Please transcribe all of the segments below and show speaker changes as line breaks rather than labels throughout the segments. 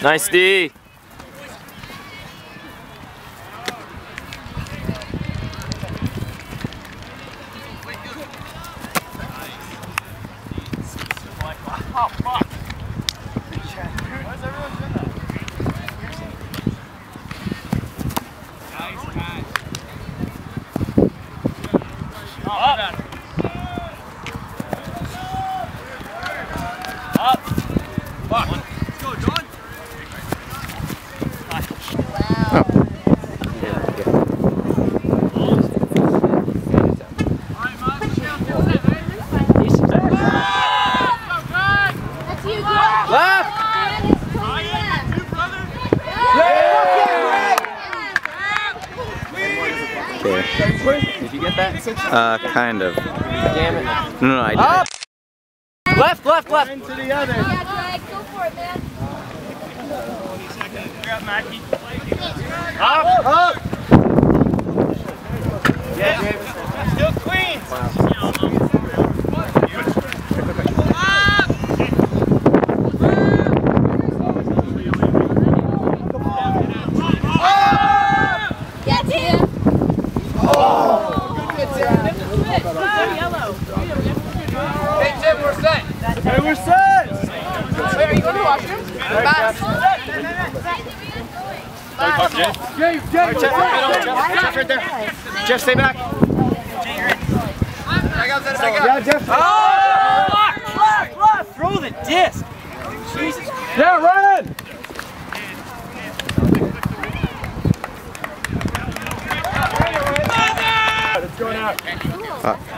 Nice D.
Uh, kind of.
Damn it.
No, no, I did.
Up! Left, left, left!
Into the other.
Yeah, go for it, man.
Up! Up! Yeah,
Jeff, James, right,
Jeff, right, Jeff, Jeff right there. Jeff, stay back. Jeff, I got out,
I got Yeah, Jeff. Oh, lock, lock, lock! Throw the
disc. Jesus. Yeah,
run in. It's
going out. Uh.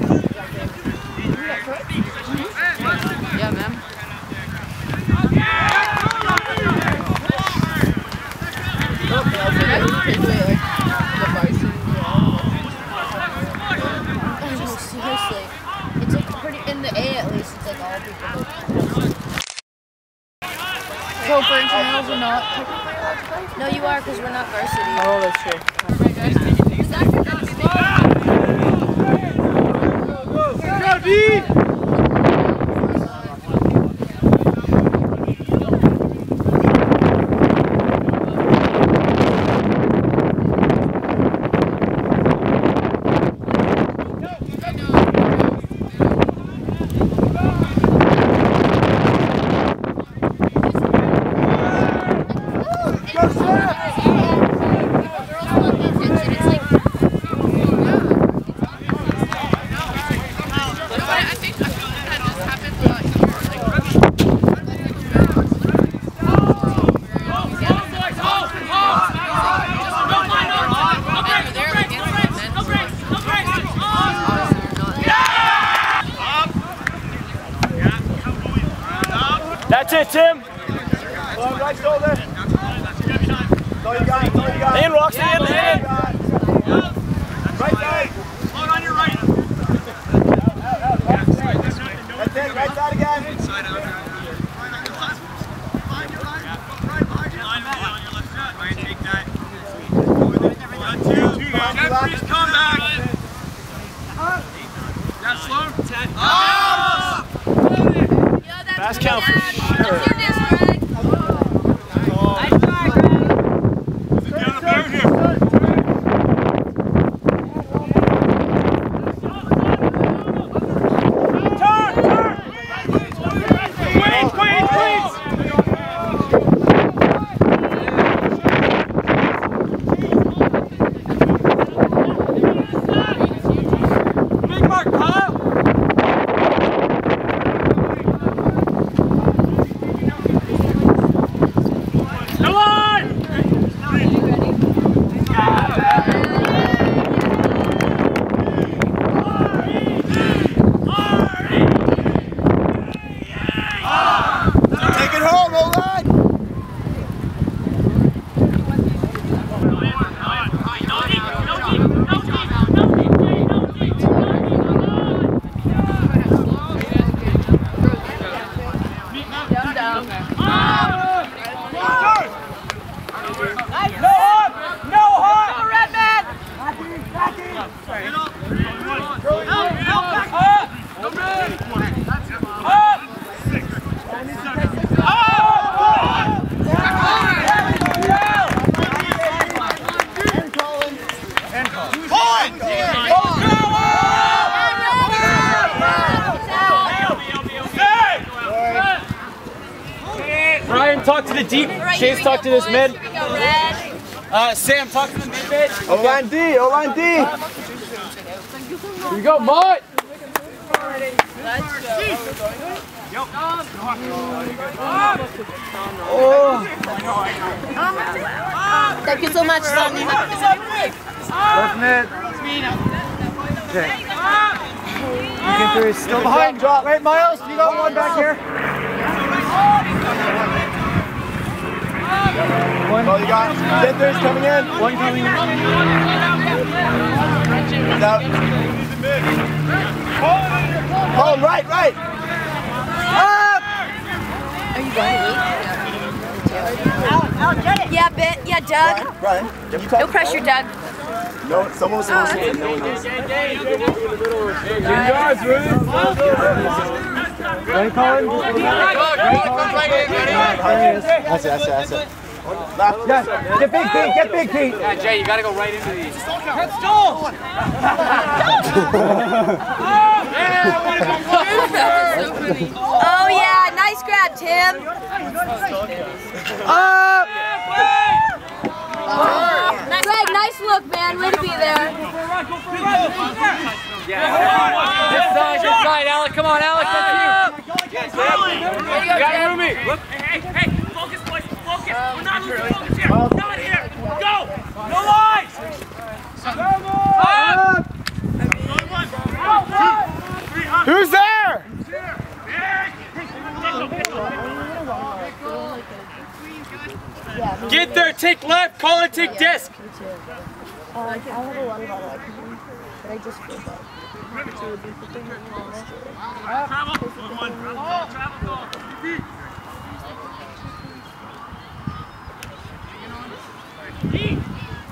No, you are because we're not varsity.
Oh, that's true.
The
deep. Chase, talk to this mid. Uh, Sam, talk to the mid mid.
O-line D. O-line D.
Here we go, Mott.
Thank you so much, Sonny.
Left mid. Okay. You can through. Still behind. Drop. Wait, Miles. You got one back here. One. Oh, you got. Get through's coming in. One coming in. He's out. Oh, right, right. Up. Are you going? Out, out, get it.
Yeah, bit. Yeah, Doug.
Brian, you have to talk
No
to
pressure,
Colin?
Doug.
No, someone was supposed to. No one is. Ready, Colin? There he is. That's it, that's it, that's it. Left. Yes. Get big, Pete. Get big, Pete.
Yeah, Jay, you gotta go right into these.
Oh, yeah. Nice grab, Tim.
Up.
Greg, nice look, man. Way to be there.
Good side, good side, Alec. Come on, Alec. That's you. You got room me.
Hey, hey, hey, focus, boys, focus. We're not losing focus here. Not here. Go. No lines.
Up. Who's there?
Get there, take left, call it, take disc.
I have a water bottle I just feel bad. So it would be for things next year.
Travel. One, one. Travel, go.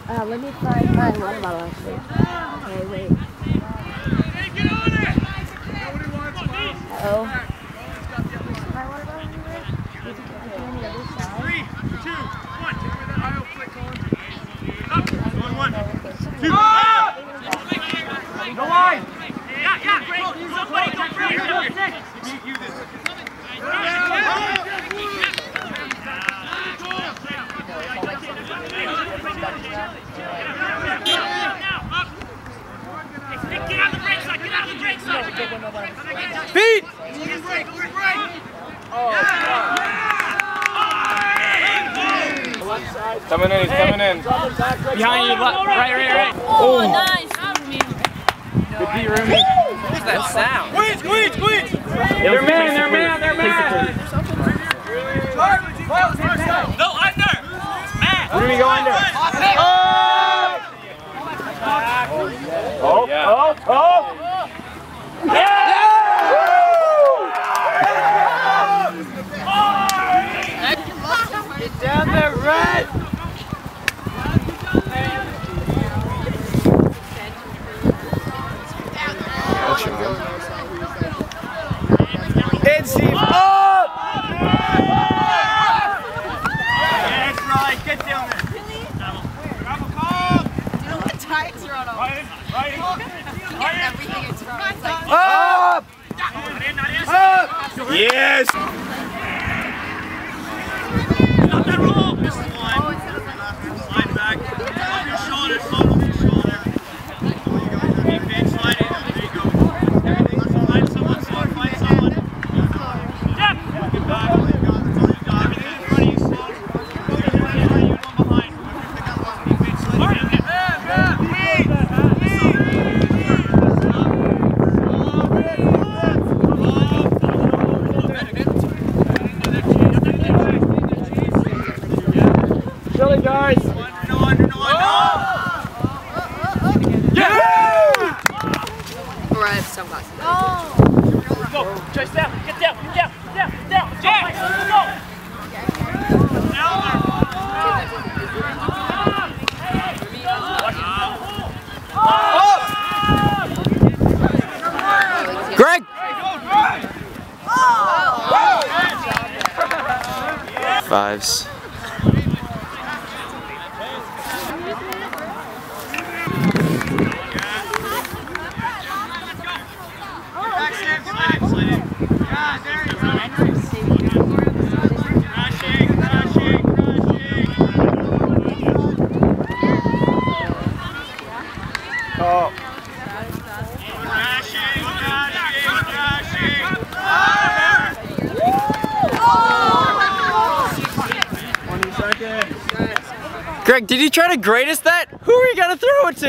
Uh, let me find my water bottle actually. Okay, wait.
Hey, get on it.
Oh.
Three, two, one. Take away that IO flick, Colin. Up. One, one. Two. Up. No line. Yeah, yeah, great. Somebody go for it. You this. Get out of the break side. Get out of the break side.
Feet. Coming in, he's coming in. Behind you, left, right, right, right.
Oh, oh nice.
Good beat, Rumi. They're man, they're man, they're man.
No, under.
Man.
We're going to go
under.
Yes!
Stop that roll. Missed one. Slide back. Over your shoulder. Slow over your shoulder. Keep it. Slide in. There you go. Find someone. Slow. Find someone. Step. Get back. Everything in front of you. Slow. Everything in front of you. One behind. Keep it. Slide in.
Chilly, guys!
No under. No under.
Yeah!
or I have sunglasses.
Go. Chase down. Get down. Get down. Get down. Get down. Jack. Go.
Greg! Fives.
Back, Sam. Slide in. Slide in. Yeah, there you go. Crashing. Crashing. Crashing.
Oh,
Crashing. Crashing. Crashing.
20 seconds.
Greg, did you try to grade us that? Who are you gonna throw it to?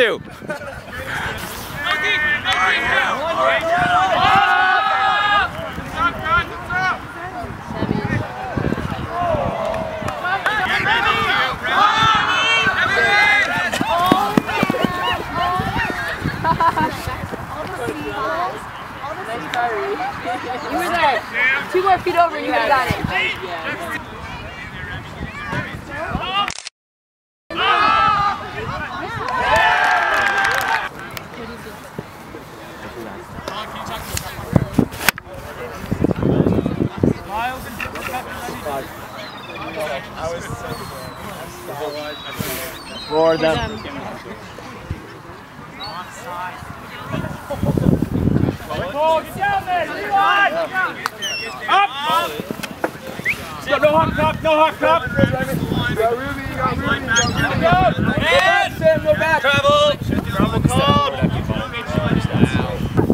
You were there. Two more feet over, you got it.
For them.
Go. Get down there. Rewind. Up. No, no hop cup. No hop cup.
Got Ruby, got Ruby, got Ruby. Go! Sam, go back!
travel. Travel called.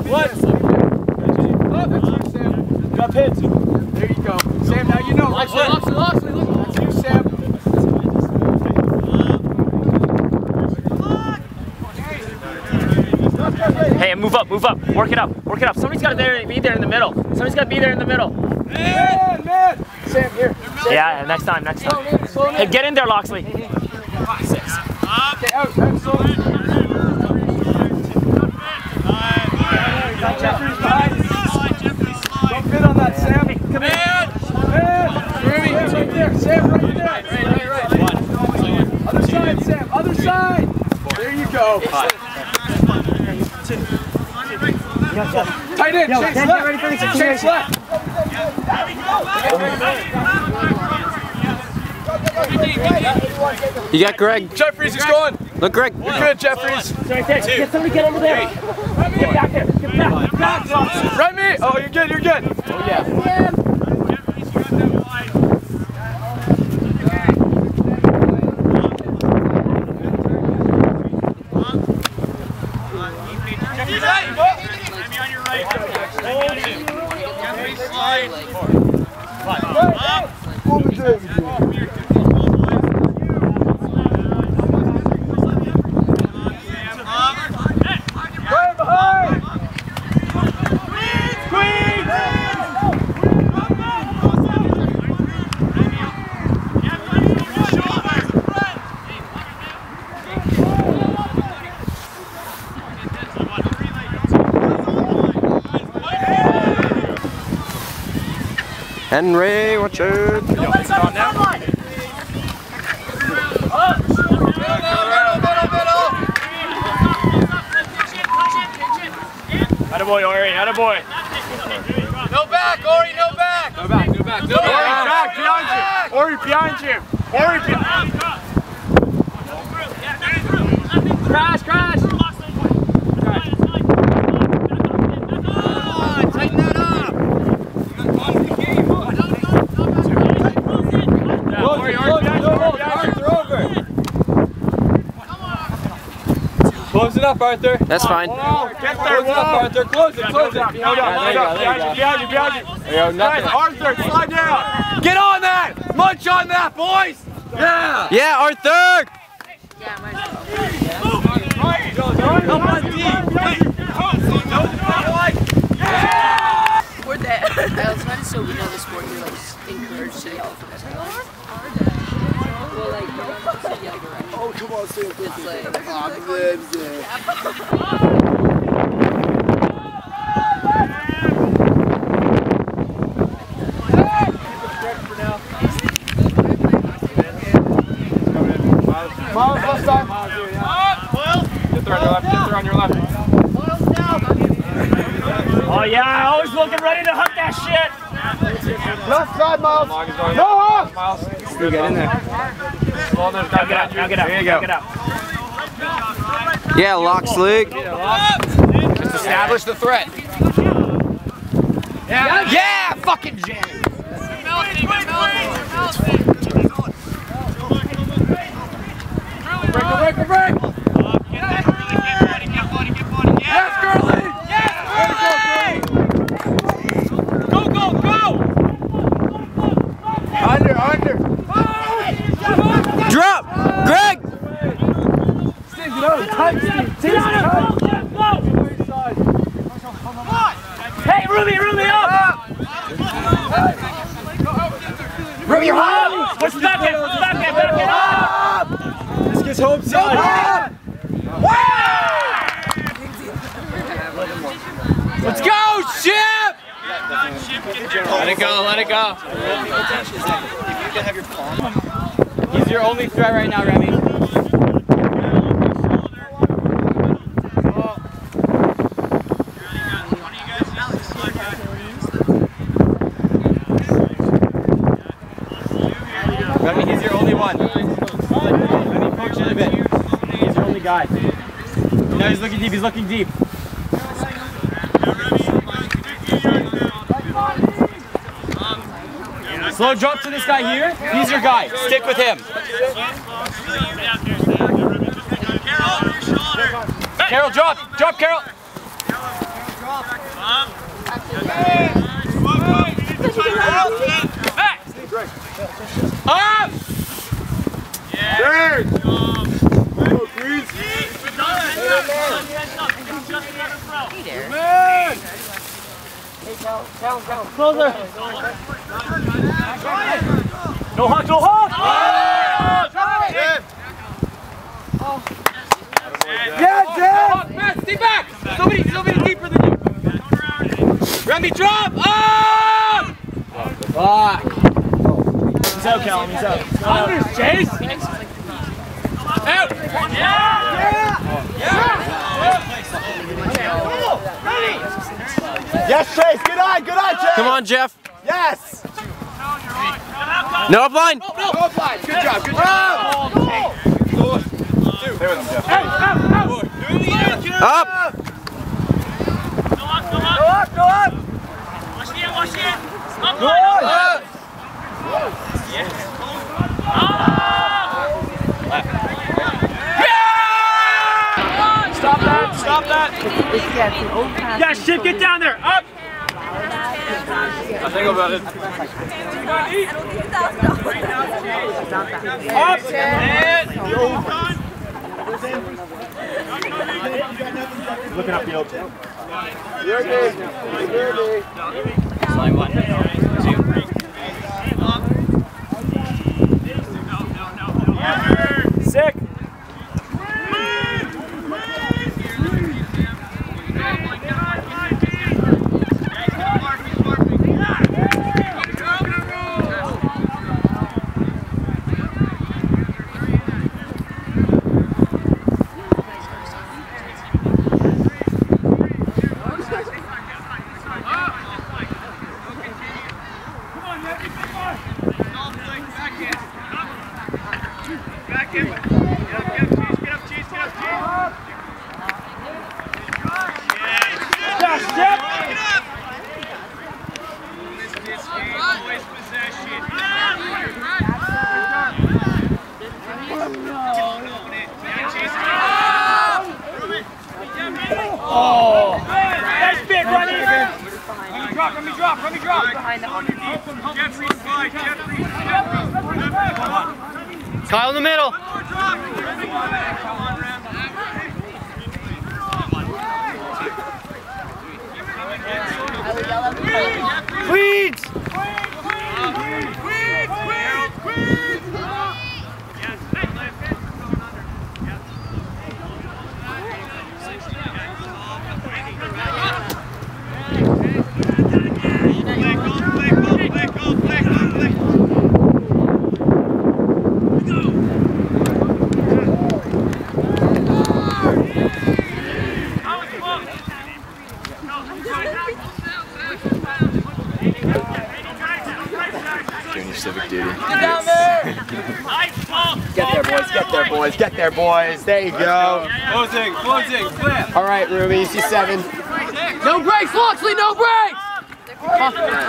What? Oh, you, Sam. Hits. There you go. Sam, now you know. Watch
it.
That's you, Sam.
Hey, move up, move up. Work it up, work it up. Somebody's got to be there in the middle. Somebody's got to be there in the middle.
Man, man. Sam, here.
Yeah, next time, next time.
slow.
Hey, get in there, Loxley.
Okay, out, out, slow in. Got behind. Don't fit on that, Sam. Come in. Man. Ruby, right there. Sam right there. Right, right, right. Other side, Sam. Other side. There you go. Tight end. Chase left. Chase left.
You got Greg.
Jeffries is going.
Look, Greg.
You're good, Jeffries.
Right there. Get somebody get over there. Get back there. Get back. Get back.
Right me. Oh, you're good. You're good. Oh yeah.
Jeffrey, right. Maybe on your right. Jeffrey, slide. Up. Sam, up.
Right behind.
Henry, watch out.
Don't let it go to the sideline.
Attaboy, Ori, attaboy.
No back, Ori, no back. No back, no back, no
Ori, back, behind you. Ori, behind you. Ori, behind
Crash, crash. Tighten that up.
Ori, Ori, behind you. Ori, behind you.
over. Close it up, Arthur.
That's fine.
Wall, get there,
Close it up. Arthur. Close it, close it.
No down, no down. Behind you, behind you, behind you.
There you go,
Guys. Arthur, slide down.
Get on that! Munch on that, boys! Yeah!
Yeah, Arthur!
Help on D!
We're that. I was trying to so we know the sport. You're like encouraged to yell for us. Well, like, oh, come on, say it. It's like,
Miles, left side. Get there on your left, get there on your left.
Oh yeah, always looking ready to hook that shit.
Left side, Miles. No off! Miles. Still get in there. Well,
Now get out, now get out,
There you go.
get out.
Yeah, locks Luke.
Just establish the threat. Yeah, yeah, fucking James. Break, break, break, break. Yes, Gurley. Yes, Go, go, go. Under, under.
Drop! Greg!
Steve, get over. Tight, Steve. Steve, tight.
go, Jeff, go. Hey, Ruby, Ruby, up!
Ruby, you're
Up! Push back in, push back in, back in, up!
This gets home side. Let's go, Ship! Let it go, let it go. He's your only threat right now, Remy. Remy, he's your only one. Remy, coach it a bit. He's your only guy. No, he's looking deep, he's looking deep. Slow drop to this guy here. He's your guy. Stick with him. Carol, drop. Drop, Carol. Up! Up. Hey, Cal, Cal, Cal. Closer.
No hug, no hug!
Yeah, stay back! Somebody, somebody deeper than you. Remy, drop! Up! Fuck.
He's out, Callum, he's out.
Unders, Chase! Out! Yeah! Yeah! Yeah!
Yes, Chase. Good eye. Good eye, Chase.
Come on, Jeff.
Yes.
No upline.
Go fly. Good job, good job.
Up.
Go up. Go up.
Watch the end, watch the end. Up, line, up, line.
Stop that, stop that.
Yeah, shit, get down there. Up!
I think about it.
Up and looking up the old tip.
You're big. You're big.
Slide one.
Sick.
Oh! Nice bit, Ronnie!
Let me drop, let me drop, let me drop.
Behind the
Jeffrey, slide, Jeffrey, Jeffrey.
Kyle in the middle.
I would yell at the
Weeds!
Doing your civic duty.
Get
there, boys. Get there, boys. Get there, boys. There you go.
Closing, closing, flip.
All right, Ruby. You see seven.
No breaks, Loxley, no breaks!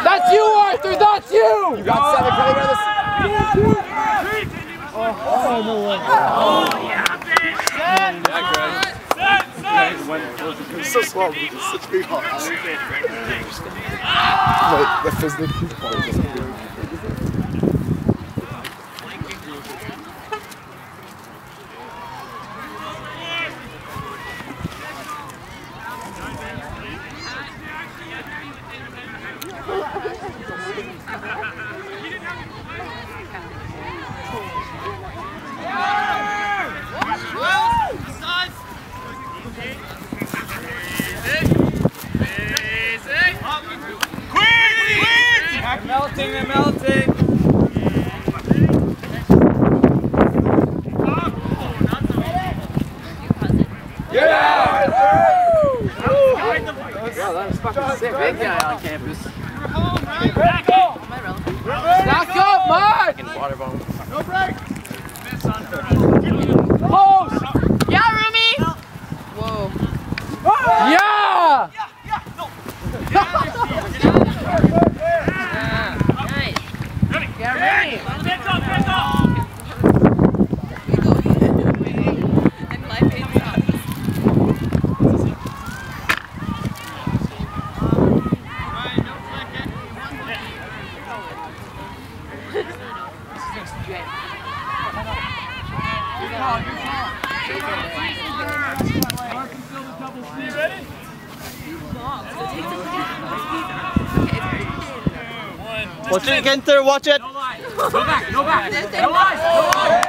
That's you, Arthur, that's you!
You got seven. Can I go to this? He's so slow. He's such big hops. Like, the physical part just
They're melting, they're melting.
Back
again through,
watch it.
No lies. No back, no back.
No lies. No
lies.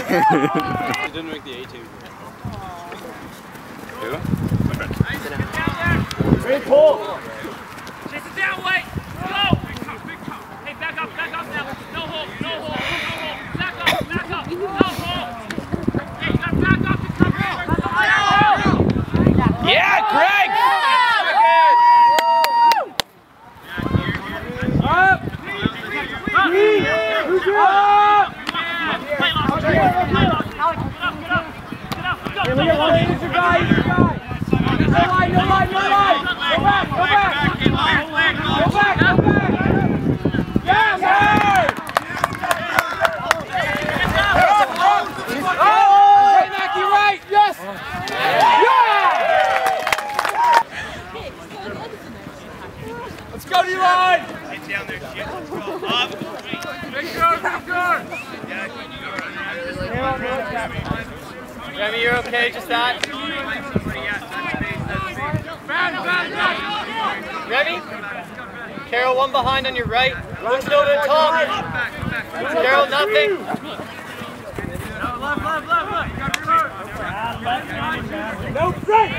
You didn't make the
18.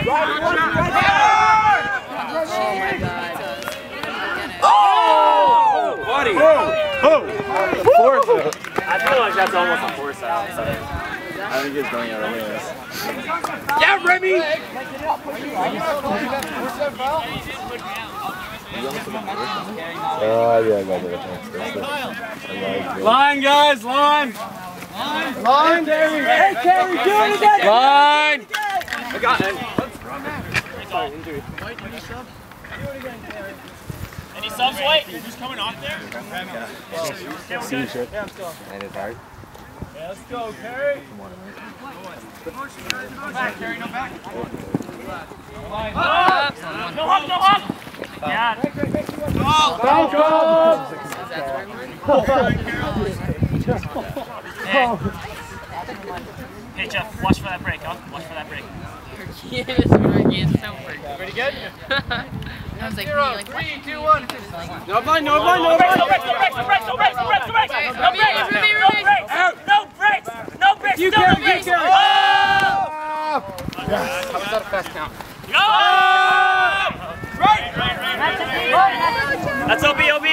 No. Right, right.
Oh my god.
Oh! Buddy.
I feel like that's almost a force out.
I think it's going out anyways.
Yeah, Remy.
Oh, yeah, I got it.
Line, guys, line. Line, Terry. Hey, Terry, do it again. Line. I got it.
Any subs, wait? Who's coming off there?
And it's hard.
Let's go, Kerry.
Back, Carrie, no back.
No up, no up. Yeah. Hey Jeff, watch for that break, huh? Watch for that break.
Yes, we're getting so
Pretty good?
I was like,
Zero,
like,
three, two, one.
No blind, no blind,
No breaks, no
blind.
breaks, no breaks, no breaks, no breaks, no breaks, no breaks, no breaks, no breaks, no breaks, no breaks,
You carry, you carry.
Oh!
How was that a fast count?
Go! That's OB, OB.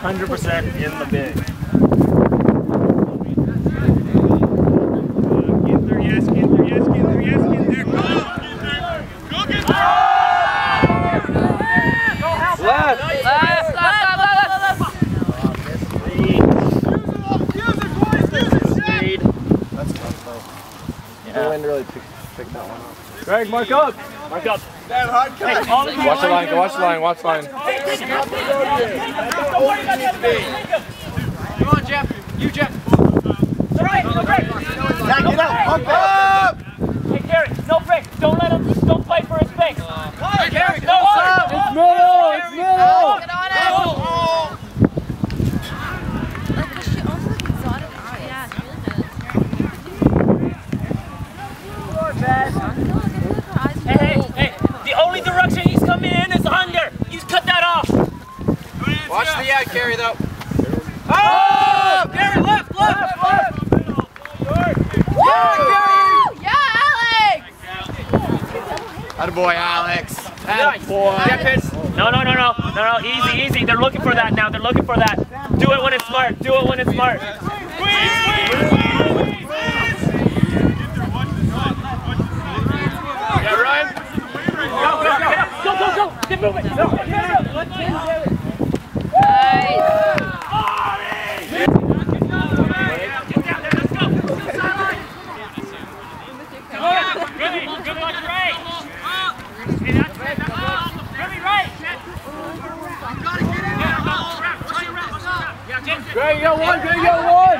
100% in the
bag.
Greg, mark up.
Mark up. That hard cut. Hey,
watch the line, watch the line, watch the line.
Hey, take him. Don't worry about the other guys.
Come on, Jeff. You, Jeff.
No break, no break.
Back
No
it up. Pump up.
Hey, Gary, no break. Don't let him, don't fight for his space.
Hey, Gary,
No.
It's middle. It's middle.
Get on it.
Like, this shit almost like exotic eyes. Yeah, it really does.
Hey, hey, hey. The only direction he's coming in is under. You cut that off.
Watch the ad carry, though. Oh! Gary, left, left, left.
Yeah, Alex!
Attaboy, Alex.
Jeff hits.
No, no, no, no. No, no. Easy, easy. They're looking for that now. They're looking for that. Do it when it's smart. Do it when it's smart.
Yeah, Ryan.
Go, go, go, go, go, go. Get moving. Go,
Greg, you got one. Greg, you got one.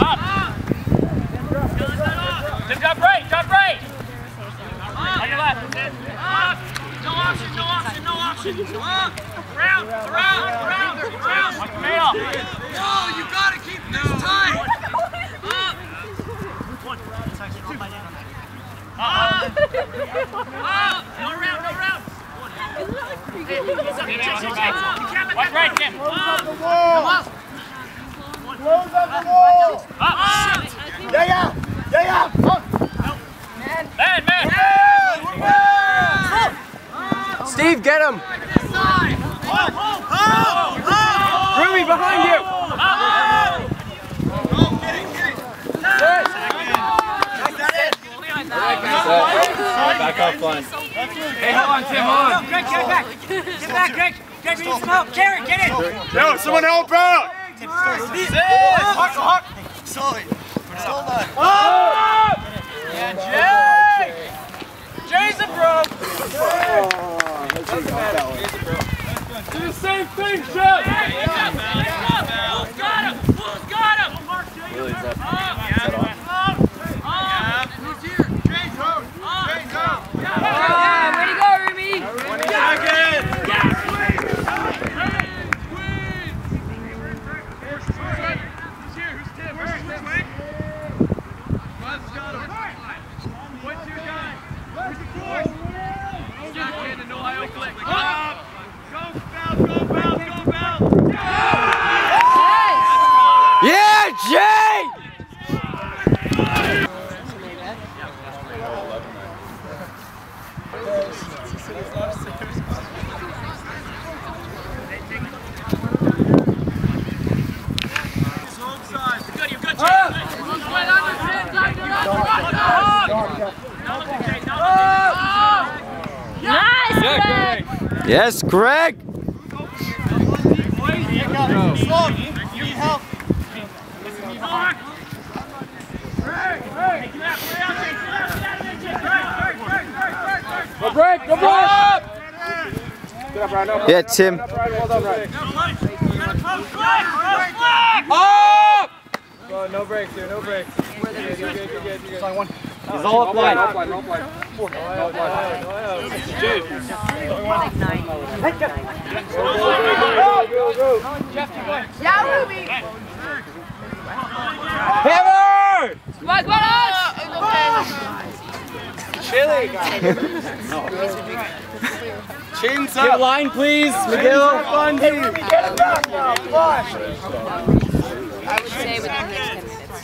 Up. Just drop right, drop right. On your left.
Up! No option, no option, no option. Up! Around, around, around, around. No, you gotta.
Yeah, yeah. Yeah, yeah.
Man, man.
Steve, get him.
Ruby, behind you.
Back up line.
Hey, hold on, Tim, hold on.
Greg, get back. Get back, Greg. Greg, we need some help. Jared, get in.
Yo, someone help out.
Jay's a bro.
Do the same thing, Jeff. Hey, yeah, yeah, man.
Yeah, Who's got him? Who's got him?
Really, is that,
Ah, way to go, Ruby.
Yeah, Jay!
Nice, Greg!
Yes, Greg.
break, no break. Good up, Ryan.
Yeah, Tim.
Well.
Up!
Well, no breaks here, no breaks.
He's all up line.
Yeah, Ruby.
Hammer!
Come on, come on.
Chili, Chins
Get line, please,
McGill. Hey, Ruby, get him back now. Flush.
I would say within the next 10 minutes.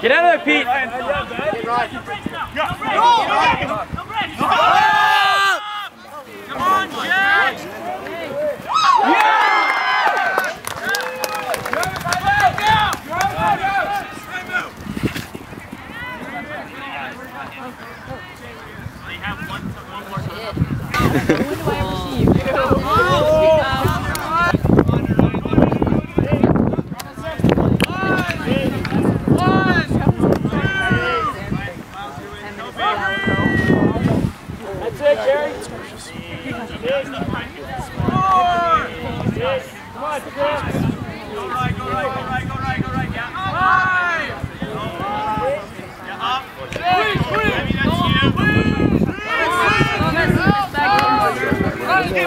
Get out of there, Pete.
Come on, Jack!
That's it, Jerry. Come on, Chris.
Go right, go right, go right, go right, go right, yeah. Yeah, up. Maybe that's you.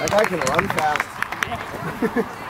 That guy can run fast.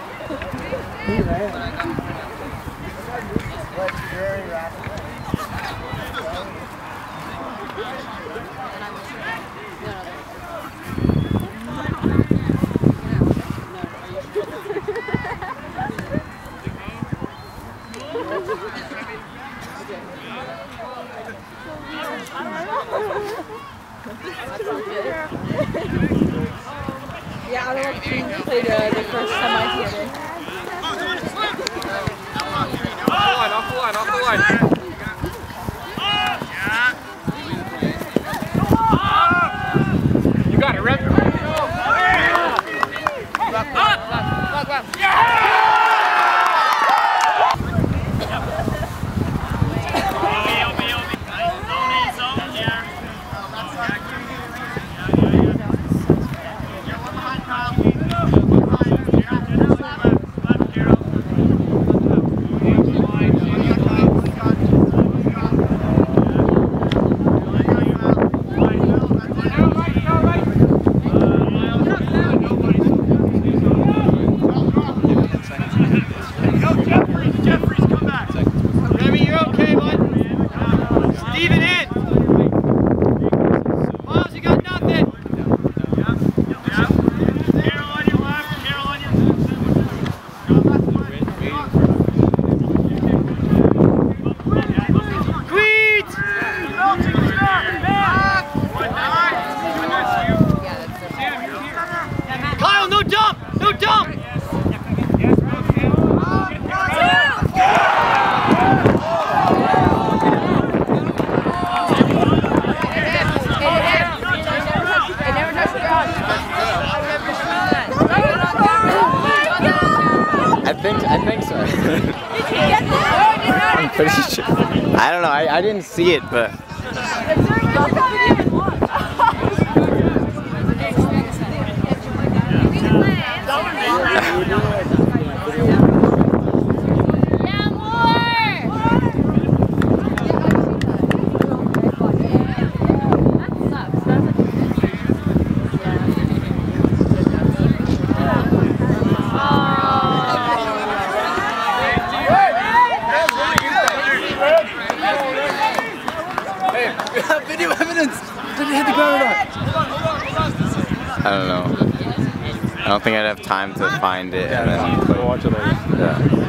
I
didn't see it, but
Video evidence. Did he hit the ground or not?
I don't know. I don't think I'd have time to find it and then.
Watch it later.
Yeah.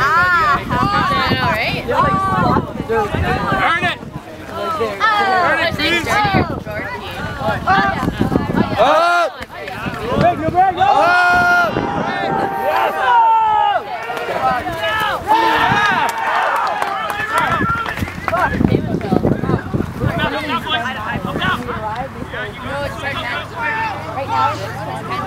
Ah, ah, right?
They're like, oh. oh.
Earn it! Oh, oh.
Earn it,
please!
Oh. Oh.
Up! You're big, you're big!
Right now, it's
just 10 to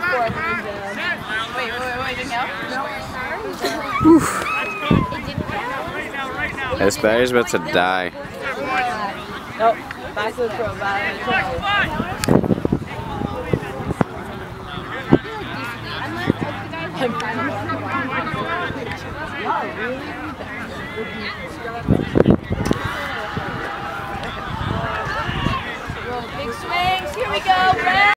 go for it when he's down.
Wait, wait, wait, didn't go? No. Oof.
This battery's about to die.
Nope. Back to the pro, back to the pro. Big swings, here we go,